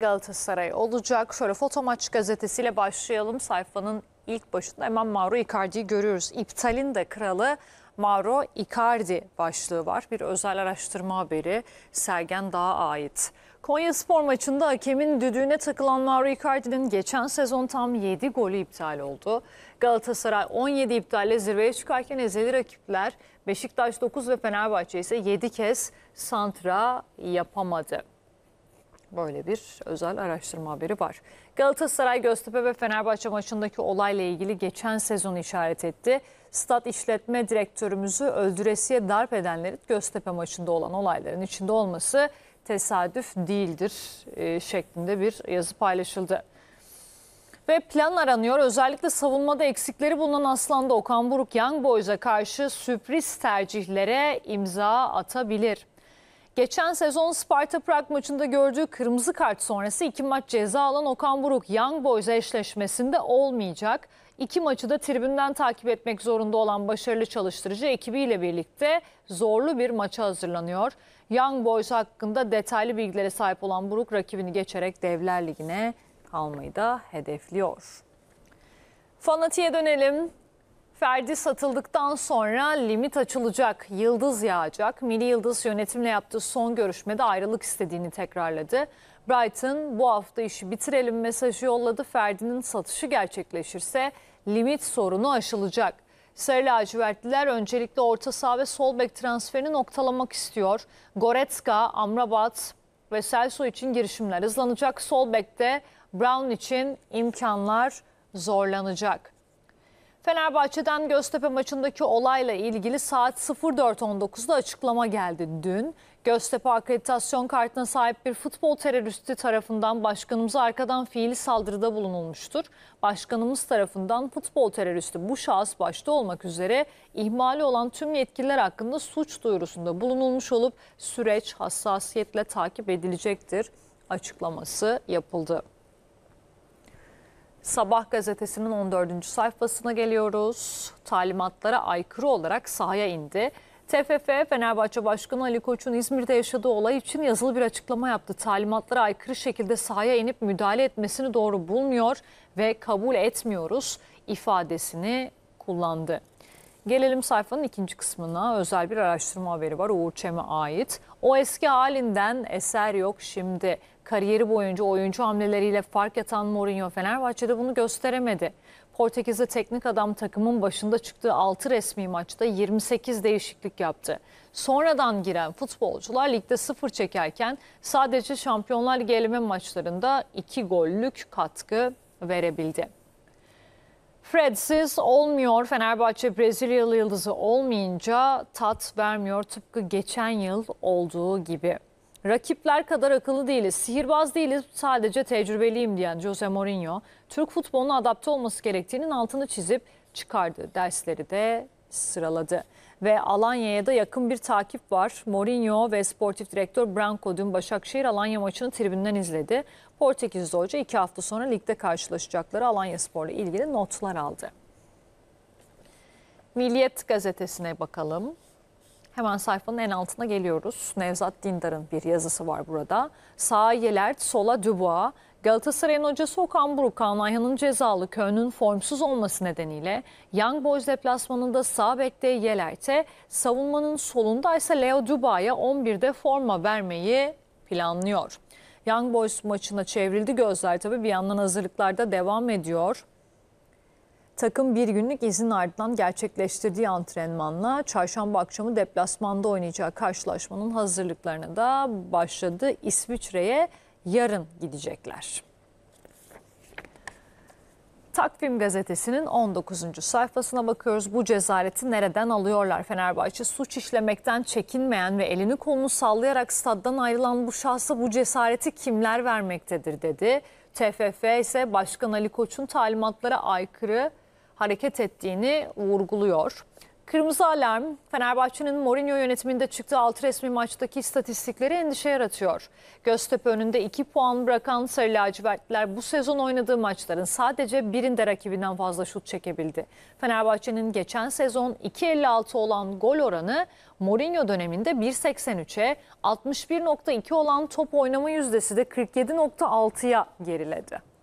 Galatasaray olacak. Şöyle Foto Maç gazetesiyle başlayalım. Sayfanın ilk başında hemen Mauro Icardi'yi görüyoruz. İptalin de kralı Mauro Icardi başlığı var. Bir özel araştırma haberi Sergen Dağ'a ait. Konya Spor maçında hakemin düdüğüne takılan Mauro Icardi'nin geçen sezon tam 7 golü iptal oldu. Galatasaray 17 iptalle zirveye çıkarken ezeli rakipler Beşiktaş 9 ve Fenerbahçe ise 7 kez santra yapamadı. Böyle bir özel araştırma haberi var. Galatasaray, Göztepe ve Fenerbahçe maçındaki olayla ilgili geçen sezon işaret etti. Stat işletme direktörümüzü öldüresiye darp edenlerin Göztepe maçında olan olayların içinde olması tesadüf değildir e, şeklinde bir yazı paylaşıldı. Ve plan aranıyor. Özellikle savunmada eksikleri bulunan Aslan'da Okan Buruk Young Boys'a karşı sürpriz tercihlere imza atabilir. Geçen sezon Sparta Prag maçında gördüğü kırmızı kart sonrası iki maç ceza alan Okan Buruk Young Boys eşleşmesinde olmayacak. İki maçı da tribünden takip etmek zorunda olan başarılı çalıştırıcı ekibiyle birlikte zorlu bir maça hazırlanıyor. Young Boys hakkında detaylı bilgilere sahip olan Buruk rakibini geçerek Devler Ligi'ne kalmayı da hedefliyor. Fanatiğe dönelim. Ferdi satıldıktan sonra limit açılacak, yıldız yağacak. Milli Yıldız yönetimle yaptığı son görüşmede ayrılık istediğini tekrarladı. Brighton bu hafta işi bitirelim mesajı yolladı. Ferdi'nin satışı gerçekleşirse limit sorunu aşılacak. Sarı lacivertliler öncelikle orta saha ve sol bek transferini noktalamak istiyor. Goretzka, Amrabat ve Celso için girişimler hızlanacak. Sol bekte Brown için imkanlar zorlanacak. Fenerbahçe'den Göztepe maçındaki olayla ilgili saat 04.19'da açıklama geldi dün. Göztepe akreditasyon kartına sahip bir futbol teröristi tarafından başkanımıza arkadan fiili saldırıda bulunulmuştur. Başkanımız tarafından futbol teröristi bu şahıs başta olmak üzere ihmali olan tüm yetkililer hakkında suç duyurusunda bulunulmuş olup süreç hassasiyetle takip edilecektir açıklaması yapıldı. Sabah gazetesinin 14. sayfasına geliyoruz. Talimatlara aykırı olarak sahaya indi. TFF Fenerbahçe Başkanı Ali Koç'un İzmir'de yaşadığı olay için yazılı bir açıklama yaptı. Talimatlara aykırı şekilde sahaya inip müdahale etmesini doğru bulmuyor ve kabul etmiyoruz ifadesini kullandı. Gelelim sayfanın ikinci kısmına. Özel bir araştırma haberi var Uğur Çem'e ait. O eski halinden eser yok şimdi. Kariyeri boyunca oyuncu hamleleriyle fark atan Mourinho Fenerbahçe'de bunu gösteremedi. Portekiz'de teknik adam takımın başında çıktığı 6 resmi maçta 28 değişiklik yaptı. Sonradan giren futbolcular ligde sıfır çekerken sadece Şampiyonlar Ligi eleme maçlarında 2 gollük katkı verebildi. Fredsiz olmuyor. Fenerbahçe Brezilyalı yıldızı olmayınca tat vermiyor tıpkı geçen yıl olduğu gibi. Rakipler kadar akıllı değiliz, sihirbaz değiliz, sadece tecrübeliyim diyen Jose Mourinho, Türk futboluna adapte olması gerektiğinin altını çizip çıkardığı dersleri de sıraladı. Ve Alanya'ya da yakın bir takip var. Mourinho ve sportif direktör Branco dün Başakşehir Alanya maçını tribünden izledi. Portekizli hoca iki hafta sonra ligde karşılaşacakları Alanya Spor'la ilgili notlar aldı. Milliyet gazetesine bakalım. Hemen sayfanın en altına geliyoruz. Nevzat Dindar'ın bir yazısı var burada. Sağa Yelert, sola Dubois. Galatasaray'ın hocası Okan Buruk, Kaan Ayhan'ın cezalı Köln'ün formsuz olması nedeniyle Young Boys deplasmanında sağ bekte Yelert'e, savunmanın solunda ise Leo Duba'ya 11'de forma vermeyi planlıyor. Young Boys maçına çevrildi gözler tabii bir yandan hazırlıklarda devam ediyor. Takım bir günlük izin ardından gerçekleştirdiği antrenmanla çarşamba akşamı deplasmanda oynayacağı karşılaşmanın hazırlıklarına da başladı. İsviçre'ye yarın gidecekler. Takvim gazetesinin 19. sayfasına bakıyoruz. Bu cezaleti nereden alıyorlar? Fenerbahçe suç işlemekten çekinmeyen ve elini kolunu sallayarak staddan ayrılan bu şahsa bu cesareti kimler vermektedir dedi. TFF ise Başkan Ali Koç'un talimatlara aykırı hareket ettiğini vurguluyor. Kırmızı alarm, Fenerbahçe'nin Mourinho yönetiminde çıktığı altı resmi maçtaki istatistikleri endişe yaratıyor. Göztepe önünde 2 puan bırakan Sarı lacivertliler bu sezon oynadığı maçların sadece birinde rakibinden fazla şut çekebildi. Fenerbahçe'nin geçen sezon 2.56 olan gol oranı Mourinho döneminde 1.83'e, 61.2 olan top oynama yüzdesi de 47.6'ya geriledi.